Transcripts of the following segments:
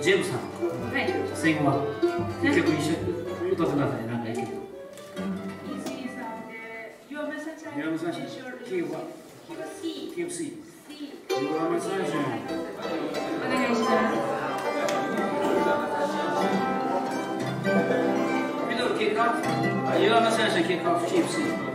ジェームさんはい。戦後は一曲一緒に歌ってくださいなんかいい曲 Easy sound で Your Message Your Message Key は C KFC C Your Message お願いします。ミドル kick off Your Message kick off KFC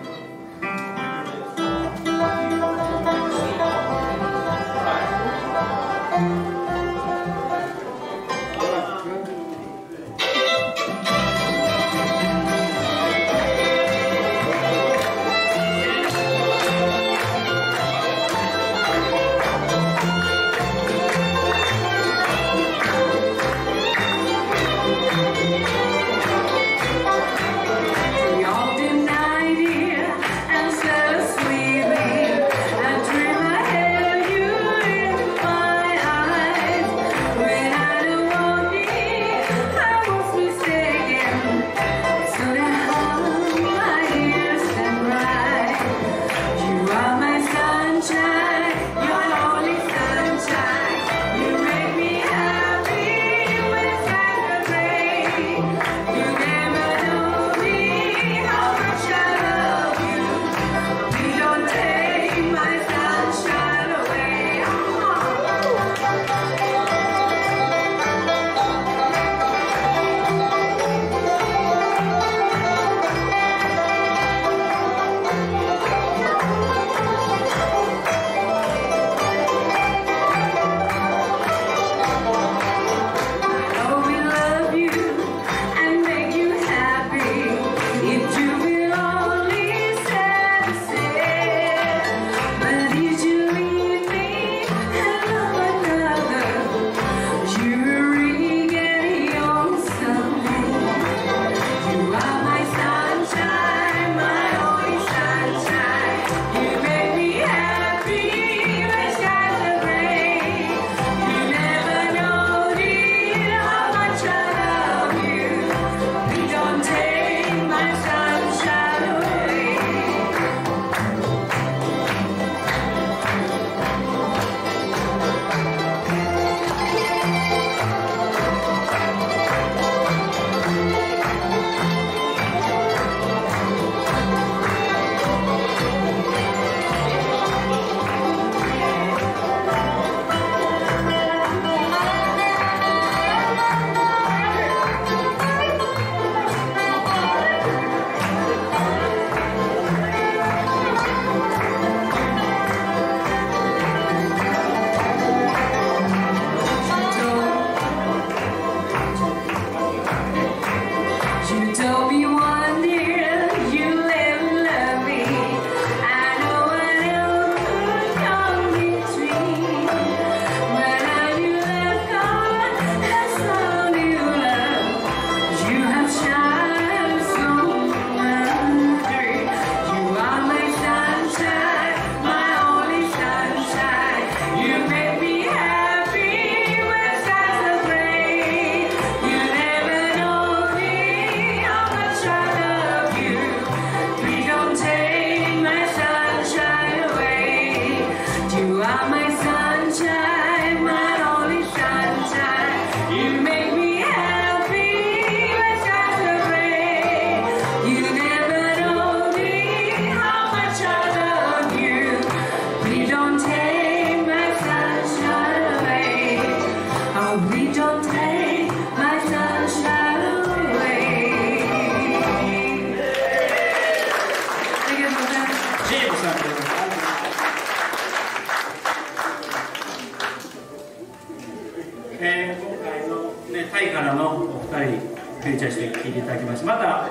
今回のタイからのお二人フューチャーして聞いていただきましたまた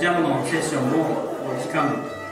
ジャムのセッションも時間